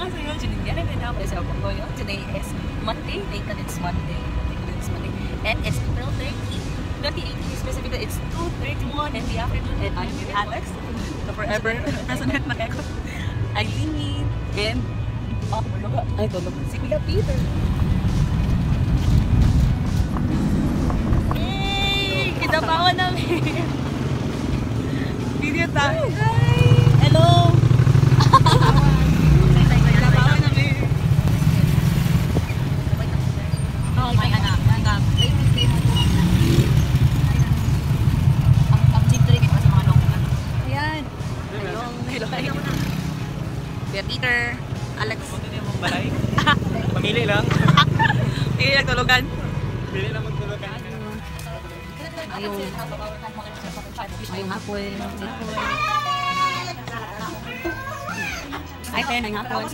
nga sa'yo, Janine. Yan ang ganda ko sa ako ngayon. Today is Monday. Later it's Monday. Later it's Monday. And it's April 30. 2018 specifically, it's 2.31 in the afternoon. And I'm with Alex, the forever president ng Echo. Eileen, and oh, Ay, tulog. Si Kuya Peter. Yay! Kinabawan namin. Video tayo. Hello! Kinabawan namin. Oh, my anak. Hanggang. Ang ang jeep talaga ito sa mga long. Ayan. Hello. Hello. Kuya Peter. Alex. Balay. Pamili lang. Hindi nagtulugan. Pili lang magtulugan. Ayong ayong hapon. Ay, Pen, ayong hapon.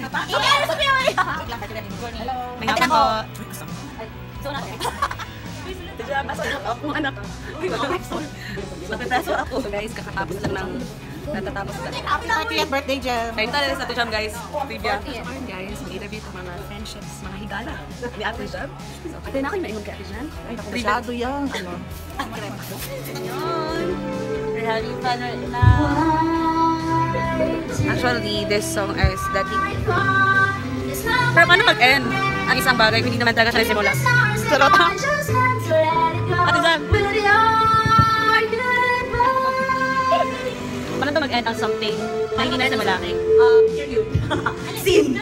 May hapon po. Ako, anak. Nagtatasor ako. Guys, kakatapos lang ng natatapos lang. Happy birthday, Jem. Kain tayo sa Tujam, guys. Trivia. Ayun, guys. Mag-interview ito mga friendships, mga higala. Ni Ate Jam. So, pati na ako yung maingon kay Ate Jam. Masyado yan. Ano? Yun. We're having fun right now. Actually, this song is dating. Pero paano mag-end? Ang isang bagay, hindi naman talaga siya nagsimula. Sarot. Mag-end ang something hindi na sa malaki? Uh, Scene.